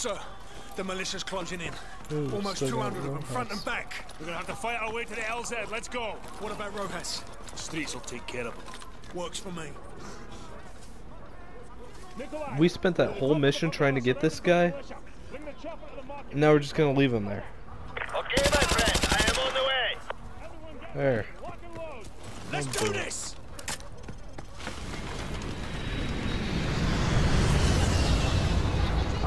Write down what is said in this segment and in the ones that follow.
sir. The militia's closing in. Ooh, Almost still 200 of them, front and back. We're gonna have to fight our way to the LZ. Let's go. What about Rojas? The streets will take care of them. Works for me. We spent that whole mission trying to get this guy. bring the chopper to the market. Now we're just gonna leave him there. Okay, my friend, I am on the way. There. lock and load. Let's do this!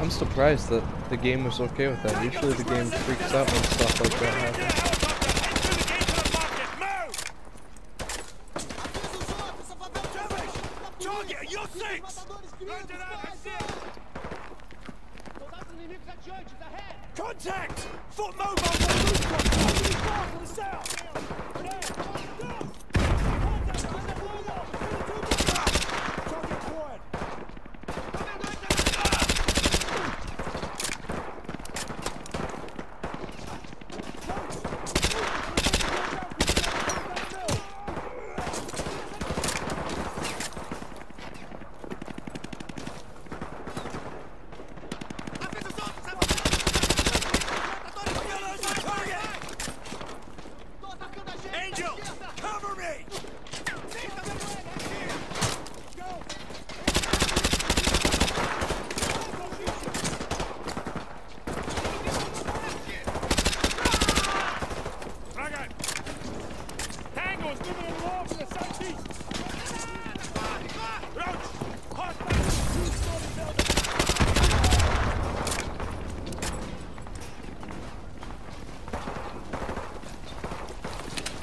I'm surprised that the game was okay with that. Usually the game freaks out when stuff like that happens. helicopter. Head through the gate to the market. Move! Target, you're six! Roger that, I see it. Contact! Foot mobile! To the south! Target acquired. Angel! Cover me! Dragon! Tango is moving along from the southeast. Roach! Hostile! Militia coming out of the shack on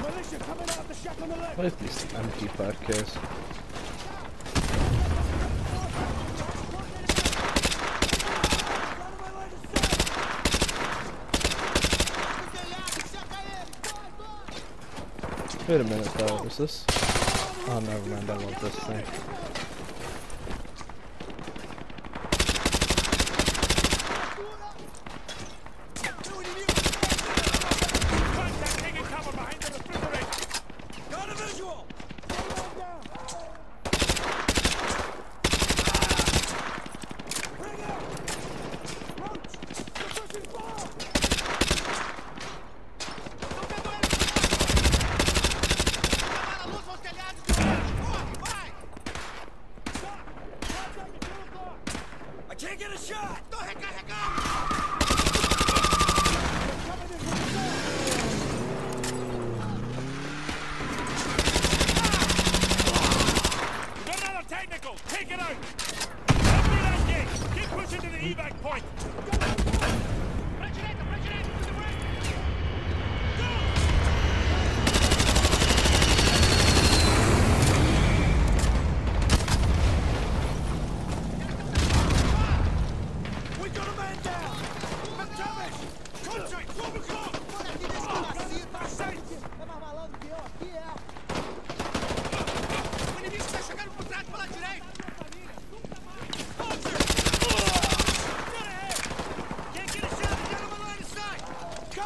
the left! What is this empty podcasts? Wait a minute though, is this? Oh, never mind, I love this thing. Contact taking cover behind the refrigerator. Got a visual! I can't get a shot! Got another technical. Take it out. Empty that gate. Keep pushing to the evac point. We got a man down! McTavish! Contact! 12 o'clock!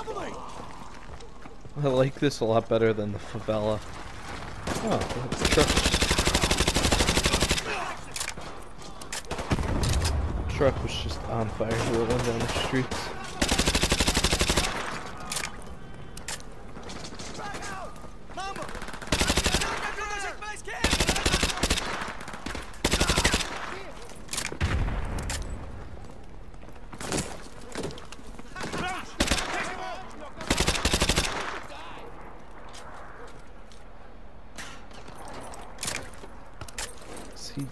Cover me! I like this a lot better than the favela. Oh, the truck. Truck was just on fire rolling down the streets. See.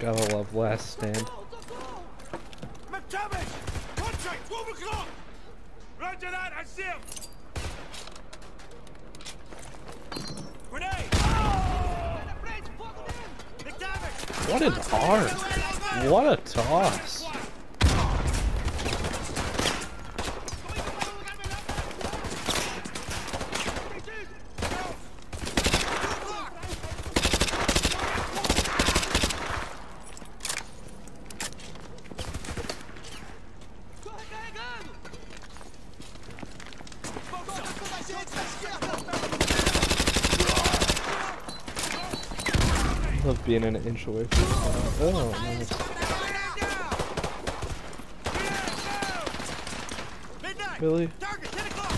Gotta love Last Stand. McTavish! Contact! 12 o'clock! Roger that. I see him. Grenade. Oh! What an arm! What a toss! Being an inch away from Oh, nice. Midnight! Really? Target, 10 o'clock!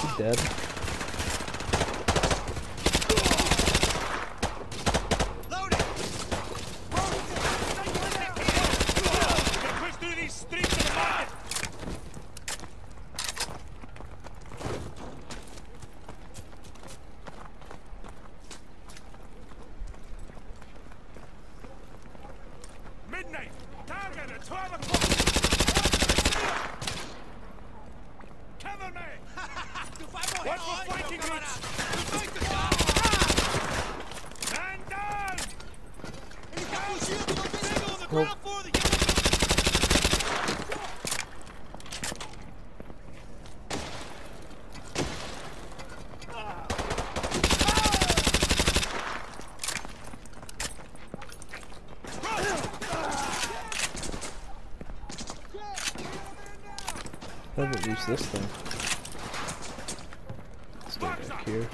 He dead? Loaded! We can push through these streets to the market. Midnight. Target at 12 o'clock. Cover me. Watch for fighting groups. Man down. Well, haven't used this thing. Let's go back here.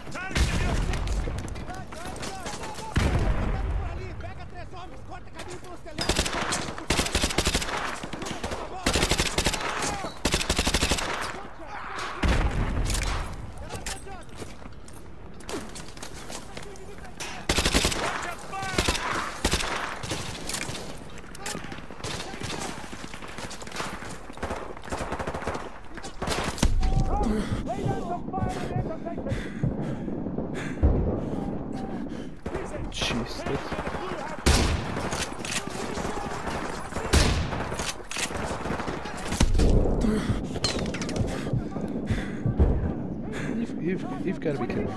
Jeez, this. You've, you've, you've got to be kidding me.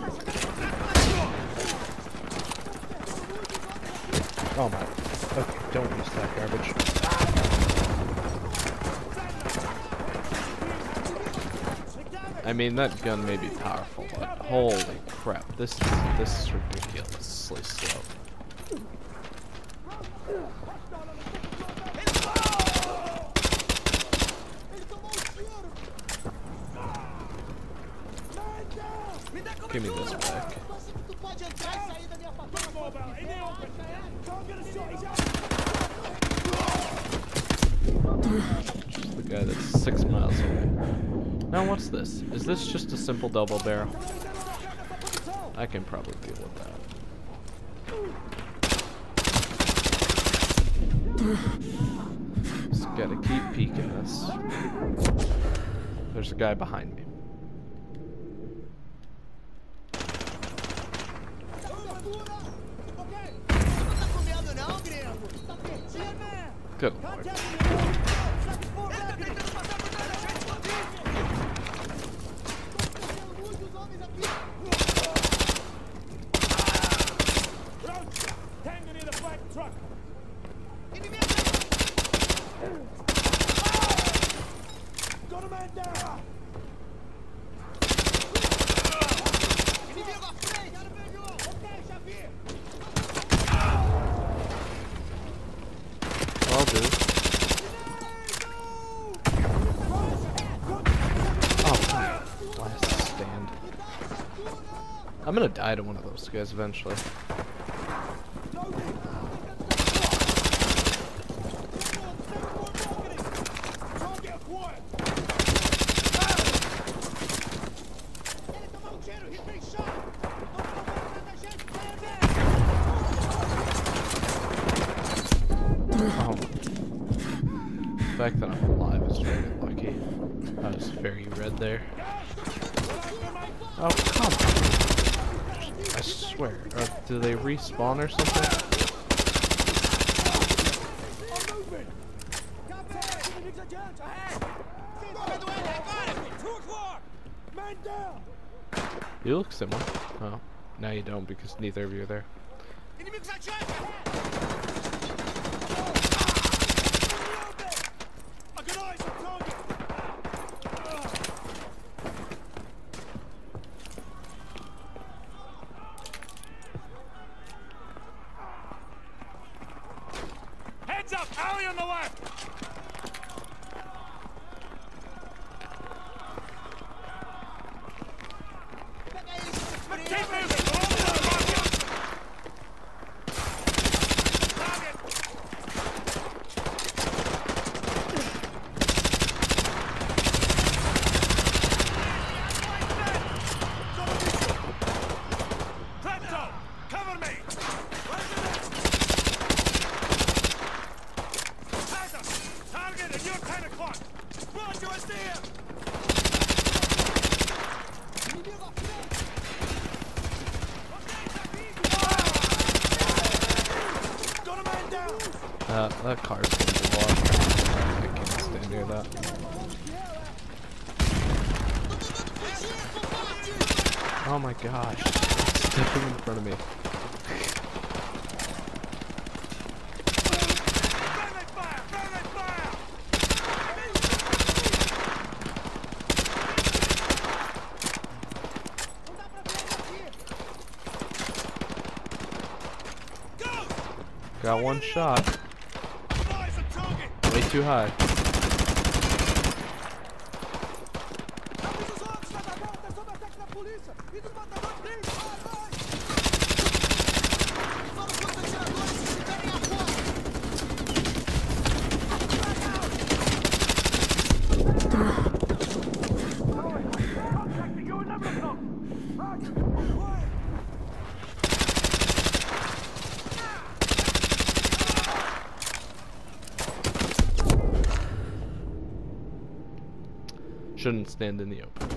Oh my. Okay, don't use that garbage. I mean, that gun may be powerful, but holy crap, this is, this is ridiculously slow. Give me this back. The guy that's six miles away. Now what's this? Is this just a simple double barrel? I can probably deal with that. Just gotta keep peeking this. There's a guy behind me. Good lord. Tango near the black truck. Got a man down! I'll do. Oh, last stand. I'm gonna die to one of those guys eventually. Target acquired! Oh. The fact that I'm alive is very lucky. I was very red there. Oh, come on. I swear. Uh, do they respawn or something? I'm moving! Captain! Give me adjunct ahead! Two o'clock! Man down! You look similar. Oh, now you don't because neither of you are there. one shot. Way too high. shouldn't stand in the open.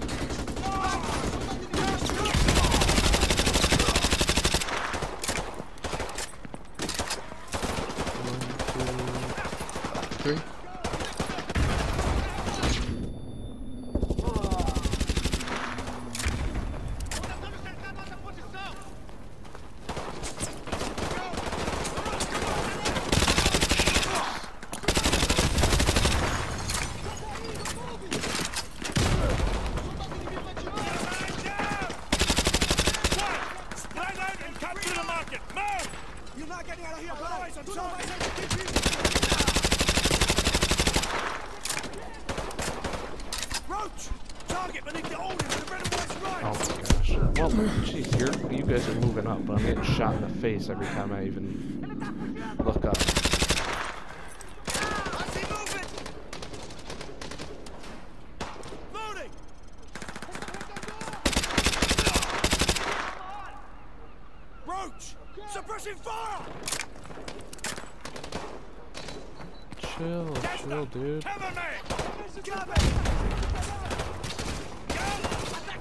every time I even look up. Roach! Suppressing fire! Chill, chill, dude. Cover me!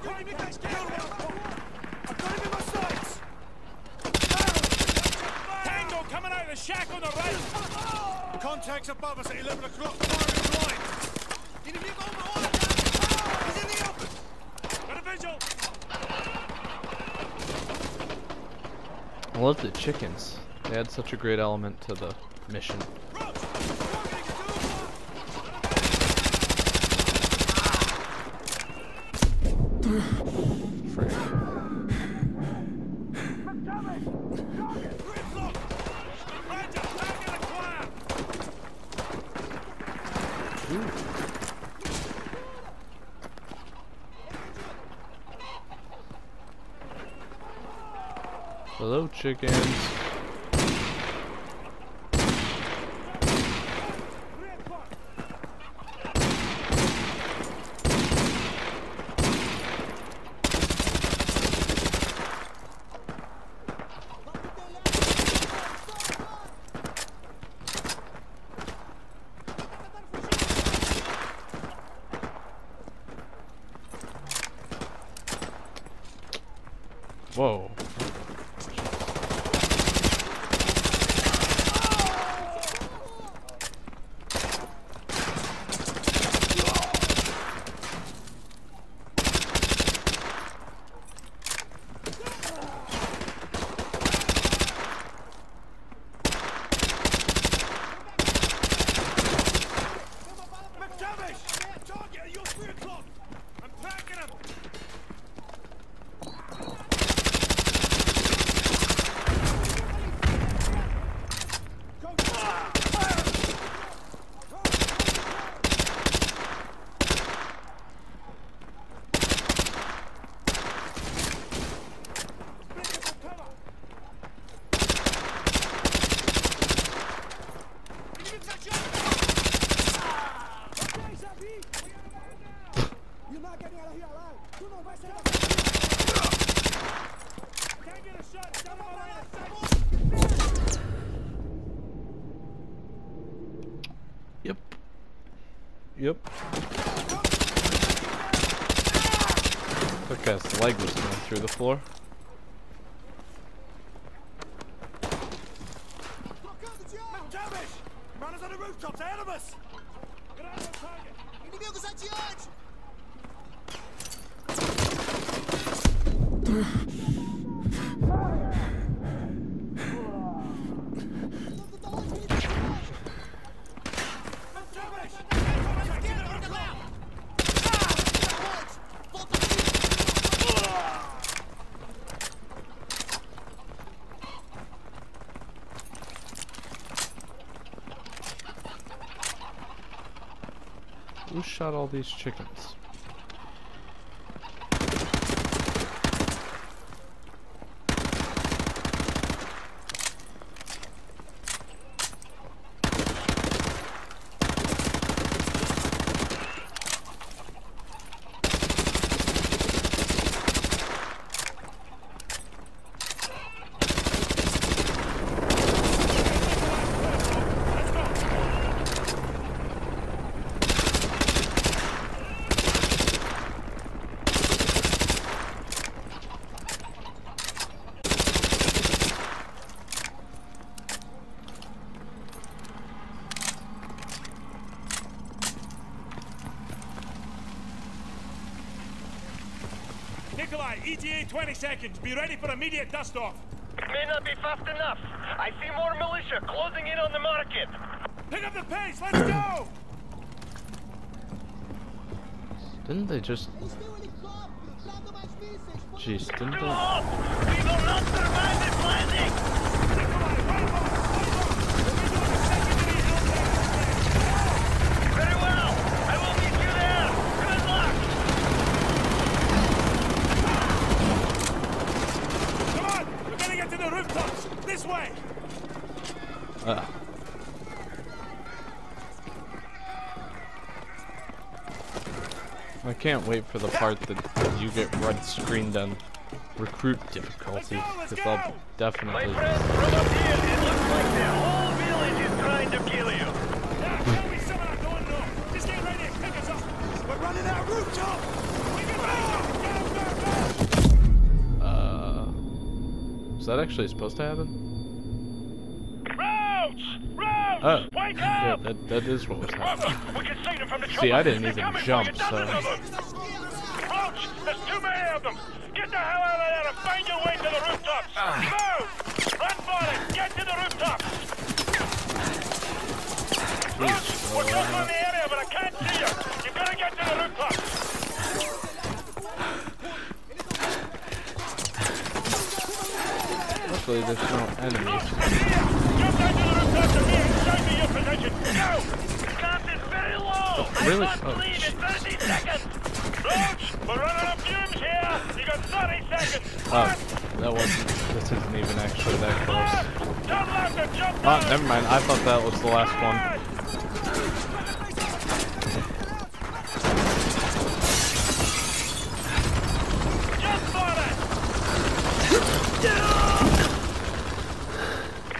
Cover me! the shack on the right. Contacts above us at 11 o'clock, firing you? He's in the open. Got a. I love the chickens. They add such a great element to the mission. Vamos adiante! Shot all these chickens? Nikolai, ETA 20 seconds. Be ready for immediate dust off. It may not be fast enough. I see more militia closing in on the market. Pick up the pace. Let's go. Didn't they just... Jeez, didn't they... We will not survive this landing. Nikolai, right on, right on. We're doing a secondary LZ. Very well. I will meet you there. Good luck. Come on. We're gonna get to the rooftops. This way. Uh. I can't wait for the part that you get red screened on recruit difficulty, let's because I'll go! My definitely... friend, from up here, it looks like the whole village is trying to kill you. Yeah, tell me some of that going north. Just get ready and pick us up. We're running out rooftop. We can. Uh... Is that actually supposed to happen? Roach! Roach! Oh, Wake yeah, that, that is what was happening. We can see them from the See, I didn't They're even jump, so- of there's too many of them. Get the hell out of there and find your way to the rooftops. Ah. Move! Run for it! Get to the rooftops! Roach, we're close on the area, but I can't see you. You gotta get to the rooftops. Luckily, there's no enemies. Jump down to the rooftops and be me your position. Go! Cost is very low. really? I Oh, leave in 30 seconds. Roach, we're running up fumes here. You got 30 seconds. Oh, that wasn't... This isn't even actually that close. Turn left and jump Oh, never mind. I thought that was the last one. Just for it.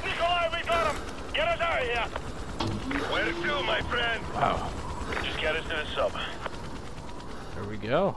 Nikolai, we got him. Get us out of here. Where to, my friend? Wow. Just get us to the sub. There we go.